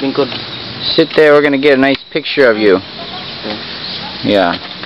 Lingkod. Sit there, we're gonna get a nice picture of you. Yeah.